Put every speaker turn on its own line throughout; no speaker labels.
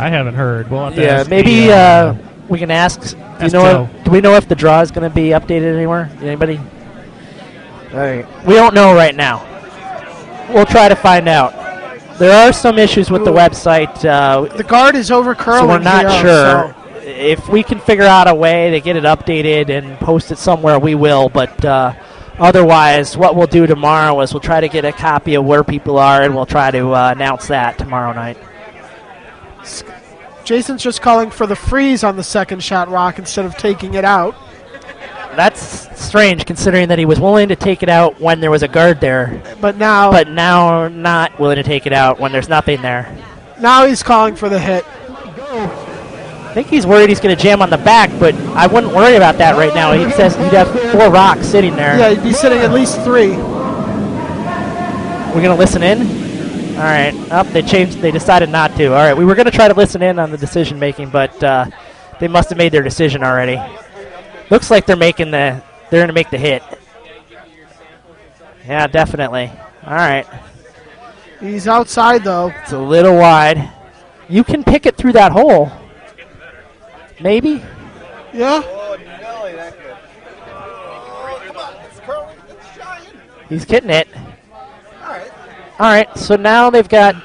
I haven't heard. We'll have to
Yeah,
ask
maybe
the,
uh, we can ask. Do, you know?
Joe.
do we know if the draw is going to be updated anywhere? Anybody? All right. We don't know right now. We'll try to find out. There are some issues with the website. Uh,
The guard is over curling
so we're not
here,
sure.
so-
If we can figure out a way to get it updated and post it somewhere, we will. But uh, otherwise, what we'll do tomorrow is we'll try to get a copy of where people are, and we'll try to uh, announce that tomorrow night.
Jason's just calling for the freeze on the second shot rock instead of taking it out.
That's strange, considering that he was willing to take it out when there was a guard there,
But now,
but now not willing to take it out when there's nothing there.
now he's calling for the hit.
I think he's worried he's going to jam on the back, but I wouldn't worry about that right now. He says he'd have four rocks sitting there.
Yeah, he'd be sitting at least three.
We're gonna listen in. All right. Up, they changed. They decided not to. All right. We were gonna try to listen in on the decision making, but uh, they must have made their decision already. Looks like they're making the. They're gonna make the hit. Yeah, definitely. All right.
He's outside though.
It's a little wide. You can pick it through that hole. Maybe.
Yeah.
He's getting it. All right. So now they've got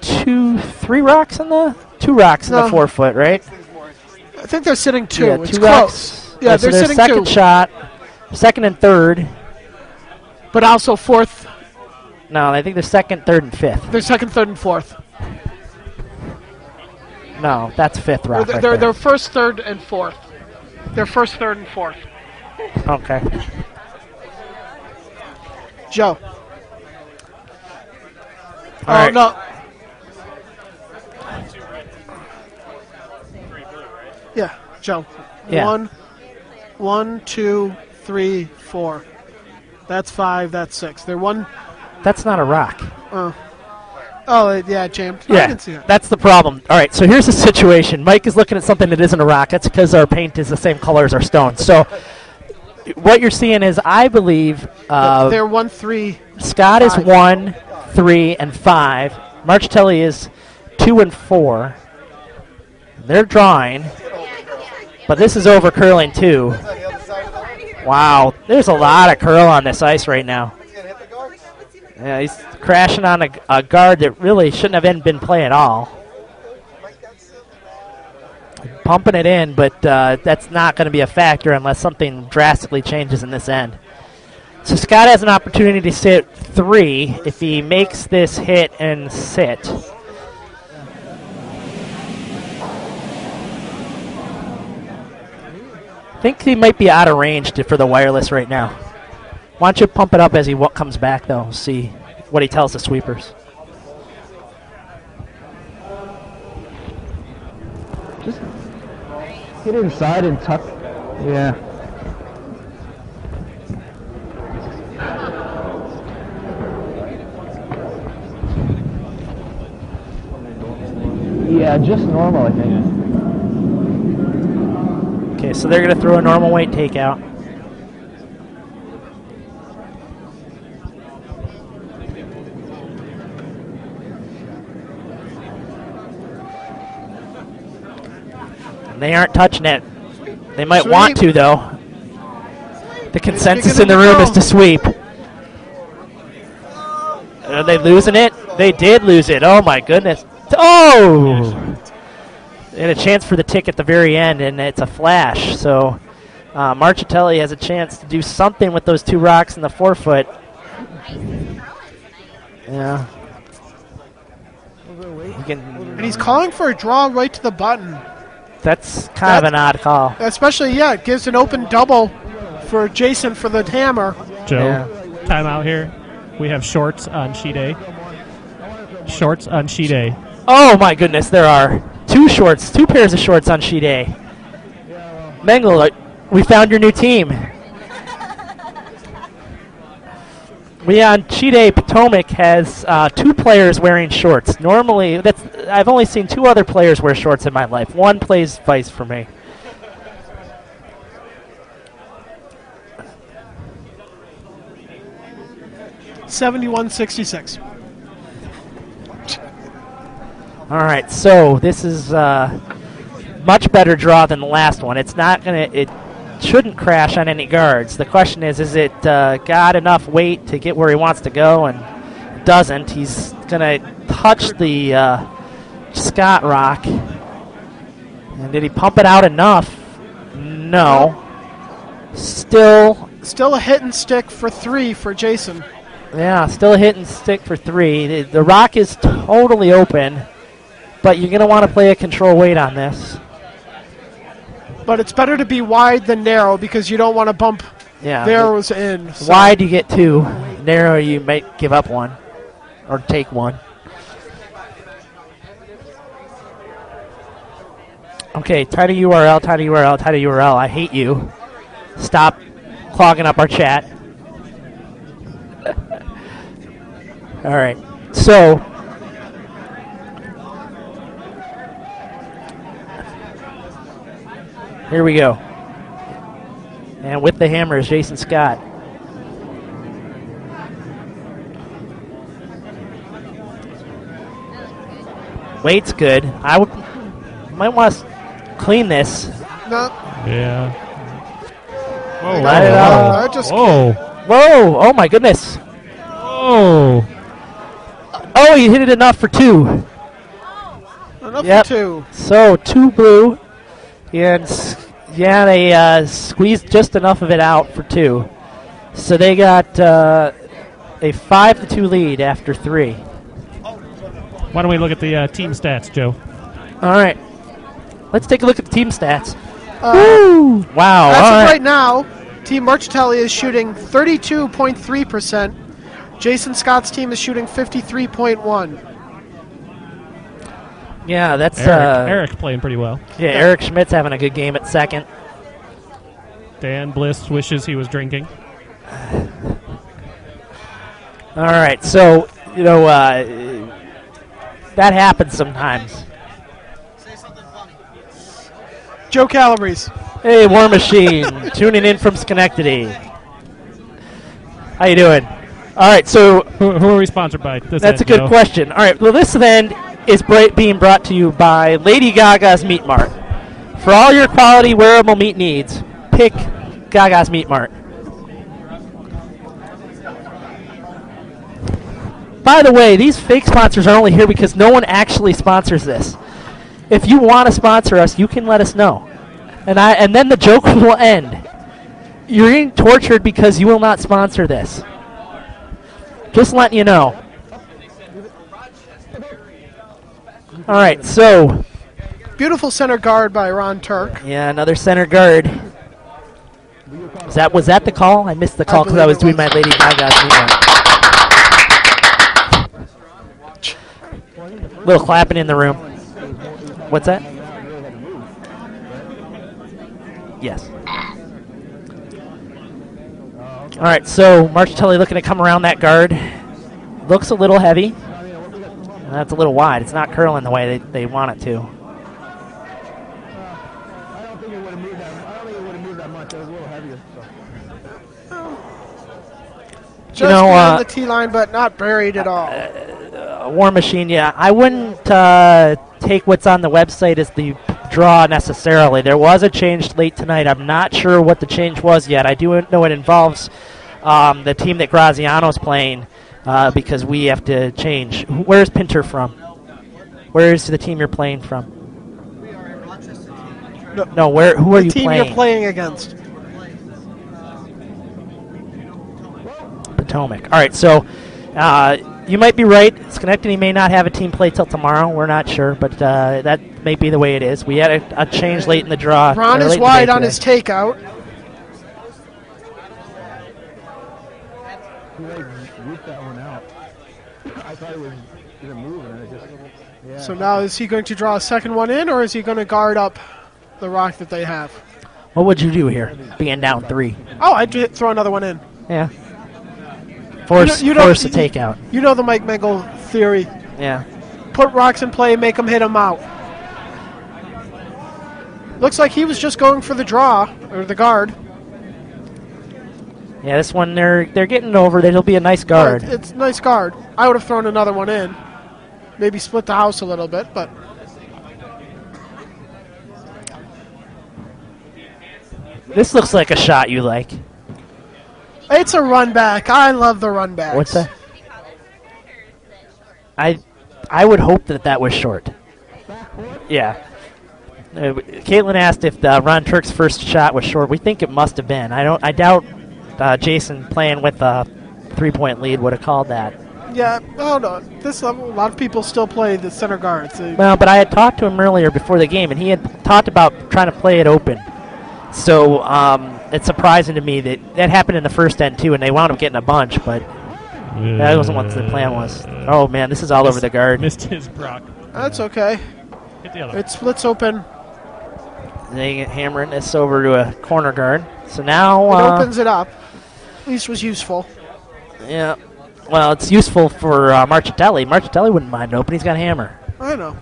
two, three rocks in the two rocks in
No.
the four foot, right?
I think they're sitting two.
Yeah,
it's
two
close.
rocks.
Yeah,
so
they're
their
sitting
second
two.
shot, second and third.
But also fourth.
No, I think they're second, third, and fifth.
They're second, third, and fourth.
No, that's fifth rock.
they're,
right
they're, they're first, third, and fourth. They're first, third, and fourth.
Okay.
Joe.
All
oh
right.
no. Yeah, Joe.
Yeah.
One, one, two, three, four. That's five. That's six. They're one.
That's not a rock.
Uh, oh, yeah, jammed. I
Yeah,
can see that.
that's the problem. All right, so here's the situation. Mike is looking at something that isn't a rock. That's because our paint is the same color as our stone. So what you're seeing is, I believe, uh,
They're one, three.
Scott is one, three, and five. Marchitelli is two and four. They're drawing, but this is over curling too. Wow, there's a lot of curl on this ice right now. Yeah, he's crashing on a, a guard that really shouldn't have been, been play at all. Pumping it in, but uh, that's not going to be a factor unless something drastically changes in this end. So Scott has an opportunity to sit three if he makes this hit and sit. I think he might be out of range to, for the wireless right now. Why don't you pump it up as he comes back, though? See what he tells the sweepers.
Just Get inside and tuck. Yeah. Yeah, just normal, I think.
Okay, so they're going to throw a normal weight takeout. And they aren't touching it. They might want to, though. The consensus in the room
go.
is to sweep. Are they losing it? They did lose it. Oh, my goodness. Oh! They had a chance for the tick at the very end, and it's a flash. So uh, Marchitelli has a chance to do something with those two rocks in the four foot. Yeah. He can,
And he's calling for a draw right to the button.
that's kind of an odd call.
Especially, yeah, it gives an open double for Jason for the hammer.
Joe,
Yeah.
timeout here. We have shorts on sheet A. Shorts on sheet A.
Oh my goodness, there are two shorts, two pairs of shorts on sheet A. Mengel, uh, we found your new team. We on sheet A, Potomac has uh, two players wearing shorts. Normally, that's I've only seen two other players wear shorts in my life. One plays vice for me.
Seventy-one sixty-six.
All right, so this is uh, much better draw than the last one. It's not gonna. It shouldn't crash on any guards. The question is, is it uh, got enough weight to get where he wants to go? And doesn't. He's gonna touch the uh, Scott rock. And did he pump it out enough? No. Still
Still a hit and stick for three for Jason.
Yeah, still a hit and stick for three. The, the rock is totally open, but you're going to want to play a control weight on this.
But it's better to be wide than narrow because you don't want to bump
Yeah.
narrows in. so-
Wide you get two, narrow you might give up one or take one. Okay, title URL, title URL, title URL. I hate you. Stop clogging up our chat. All right. So, here we go. And with the hammer is Jason Scott. Weight's good. I would might want to clean this.
No,
Yeah. Whoa.
Let it out.
I just
Whoa.
Whoa! Oh my goodness!
Whoa.
Oh, you hit it enough for two.
enough
Yep.
for two.
So two blue, and s- yeah, they uh, squeezed just enough of it out for two. So they got uh, a five to two lead after three.
Why don't we look at the uh, team stats, Joe?
All right, let's take a look at the team stats.
Uh,
Woo! Wow!
As
all
of
right.
right now, Team Marchitelli is shooting 32.3%. Jason Scott's team is shooting 53.1.
Yeah, that's
Eric,
uh,
Eric playing pretty well.
yeah. Eric Schmidt's having a good game at second.
Dan Bliss wishes he was drinking.
All right, so you know uh, that happens sometimes.
Joe Calabrese.
Hey, War Machine, tuning in from Schenectady. How you doing? All right, so
Who, who are we sponsored by? This
that's a good
Joe?
question. All right, well, this then is being brought to you by Lady Gaga's Meat Mart. For all your quality wearable meat needs, pick Gaga's Meat Mart. By the way, these fake sponsors are only here because no one actually sponsors this. If you want to sponsor us, you can let us know. And I and then the joke will end. You're getting tortured because you will not sponsor this. Just letting you know. All right, so
Beautiful center guard by Ron Turk.
yeah, another center guard. Was that was that the call? I missed the call because I,
believe
was doing
was.
my Lady meeting. Little clapping in the room. What's that? Yes. All right, so Marchitelli looking to come around that guard. Looks a little heavy. That's a little wide. It's not curling the way they, they want it to.
I don't think it would have moved that. I don't think it would have moved that much. It was a little heavier. So.
Just
know,
beyond
uh,
the T line, but not buried at all.
A War Machine, yeah. I wouldn't uh, take what's on the website as the draw necessarily. There was a change late tonight. I'm not sure what the change was yet. I do know it involves um, the team that Graziano's playing uh, because we have to change. Where's Pinter from? Where's the team you're playing from?
No,
No, where? Who are you
team
playing?
you're playing against.
Potomac. All right, so uh, you might be right. Schenectady may not have a team play till tomorrow. We're not sure, but uh, that may be the way it is. We had a, a change late in the draw.
Ron is
late in the
wide on
today.
his takeout.
He like whooped that one out. I thought it was gonna move and it just. Yeah.
So now is he going to draw a second one in, or is he going to guard up the rock that they have?
What would you do here, being down three?
Oh, I'd ju- throw another one in.
Yeah. Force,
you don't-
force a takeout.
You know the Mike Mengel theory.
Yeah.
Put rocks in play, make them hit them out. Looks like he was just going for the draw, or the guard.
Yeah, this one they're they're getting over. It'll be a nice guard.
It's nice guard. I would have thrown another one in. maybe split the house a little bit, but
This looks like a shot you like.
it's a run back. I love the run back.
What's that? I I would hope that that was short. Yeah. Uh, Caitlin asked if the Ron Turk's first shot was short. We think it must have been. I don't. I doubt uh, Jason playing with a three-point lead would have called that.
Yeah, oh no. This level, a lot of people still play the center guards. They-
Well, but I had talked to him earlier before the game, and he had talked about trying to play it open. So um, it's surprising to me that that happened in the first end too, and they wound up getting a bunch. But that wasn't what the plan was. Oh man, this is all over the guard.
Missed his Brock.
That's okay.
Hit the other.
It splits open.
They get hammering this over to a corner guard. So now,
It
uh,
opens it up. At least was useful.
yeah. Well, it's useful for uh, Marchitelli. Marchitelli wouldn't mind open. He's got a hammer.
I know.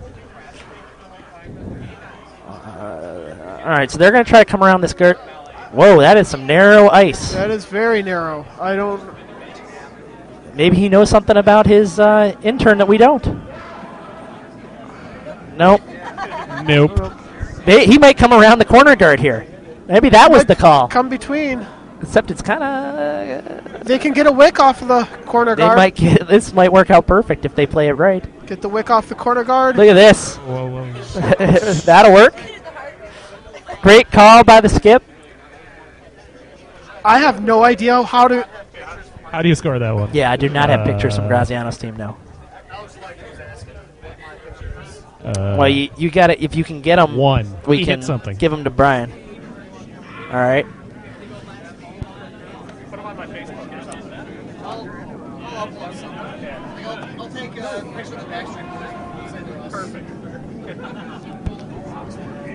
All right, so they're going to try to come around this guard. Whoa, that is some narrow ice.
That is very narrow. I don't.
Maybe he knows something about his uh, in-turn that we don't. Nope.
Nope.
They, he might come around the corner guard here. Maybe that was the call.
Come between.
Except it's kind of.
They can get a wick off of the corner
They
guard.
might get this might work out perfect if they play it right.
Get the wick off the corner guard.
Look at this.
Whoa, whoa.
That'll work. Great call by the skip.
I have no idea how to.
How do you score that one?
Yeah, I do not have pictures from
Uh,
Graziano's team now.
Uh,
Well, you, you got to if you can get them,
one.
we
He
can
something.
give them to Brian. All right.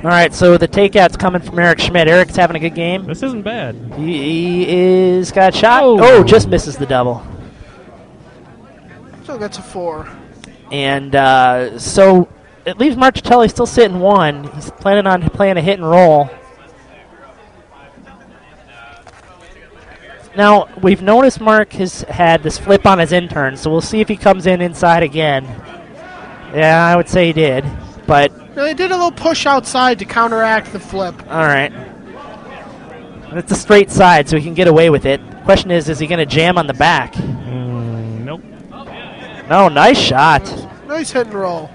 All right, so the takeout's coming from Eric Schmidt. Eric's having a good game.
This isn't bad.
He, he is got a shot.
Oh.
Oh, just misses the double.
So that's a four.
And uh, so it leaves Marchitelli still sitting one. He's planning on playing a hit and roll. Now, we've noticed Mark has had this flip on his in-turn, so we'll see if he comes in inside again. Yeah, I would say he did. But,
Now, they did a little push outside to counteract the flip.
all right. It's a straight side, so he can get away with it. Question is, is he going to jam on the back?
Mm, nope.
No, nice shot.
Nice hit and roll.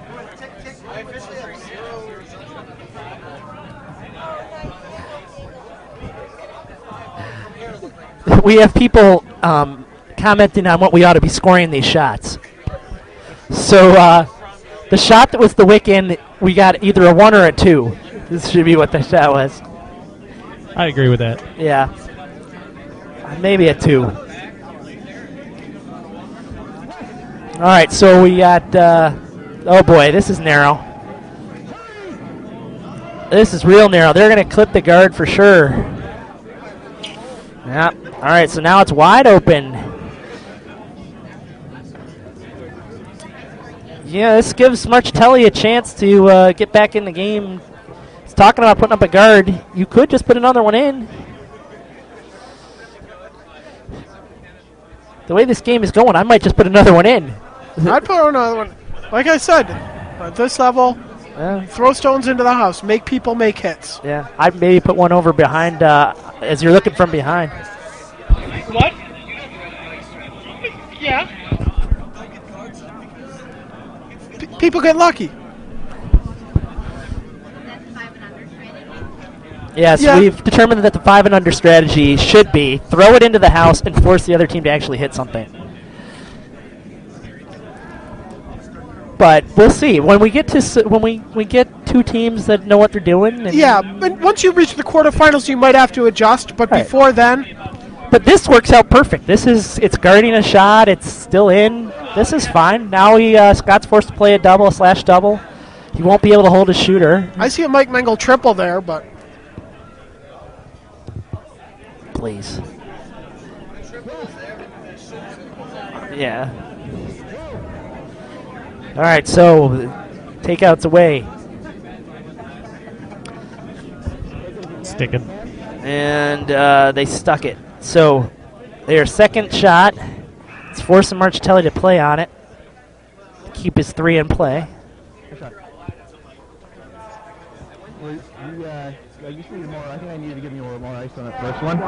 we have people um, commenting on what we ought to be scoring these shots. So uh, the shot that was the wick in, we got either a one or a two. This should be what the shot was.
I agree with that.
Yeah, maybe a two. All right, so we got. Uh, oh boy, this is narrow. This is real narrow. They're going to clip the guard for sure. Yeah. All right, so now it's wide open. Yeah, this gives Marchitelli a chance to uh, get back in the game. He's talking about putting up a guard. You could just put another one in. The way this game is going, I might just put another one in.
I'd put another one. Like I said, at this level,
Yeah,
throw stones into the house. Make people make hits.
yeah. I'd maybe put one over behind uh, as you're looking from behind.
What? Yeah. P- people get lucky.
Yes,
Yeah.
we've determined that the five and under strategy should be throw it into the house and force the other team to actually hit something. But we'll see when we get to when we, we get two teams that know what they're doing. And
Yeah, but once you reach the quarterfinals, you might have to adjust. But
Right.
before then,
But this works out perfect. This is it's guarding a shot. It's still in. This is fine. Now he uh, Scott's forced to play a double slash double. He won't be able to hold a shooter.
I see a Mike Mengel triple there. But
Please. Yeah. All right, so takeouts away,
Sticking.
and uh, they stuck it. So their second shot, it's forcing Marchitelli to play on it. keep his three in play.
Well, you, uh, needed more. I think I needed to give you more ice on that first one.